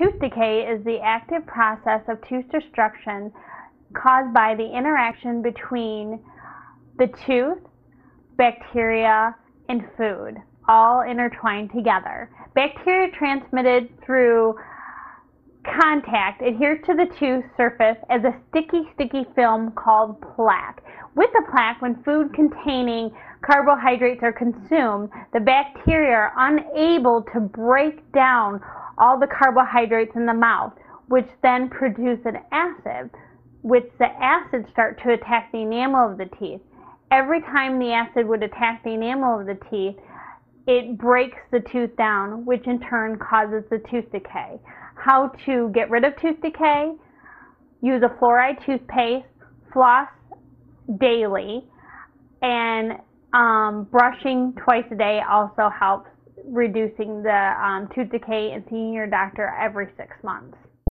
tooth decay is the active process of tooth destruction caused by the interaction between the tooth, bacteria, and food, all intertwined together. Bacteria transmitted through contact adhere to the tooth surface as a sticky, sticky film called plaque. With the plaque, when food containing carbohydrates are consumed, the bacteria are unable to break down all the carbohydrates in the mouth, which then produce an acid, which the acids start to attack the enamel of the teeth. Every time the acid would attack the enamel of the teeth, it breaks the tooth down, which in turn causes the tooth decay. How to get rid of tooth decay? Use a fluoride toothpaste, floss daily, and um, brushing twice a day also helps reducing the um, tooth decay and seeing your doctor every six months.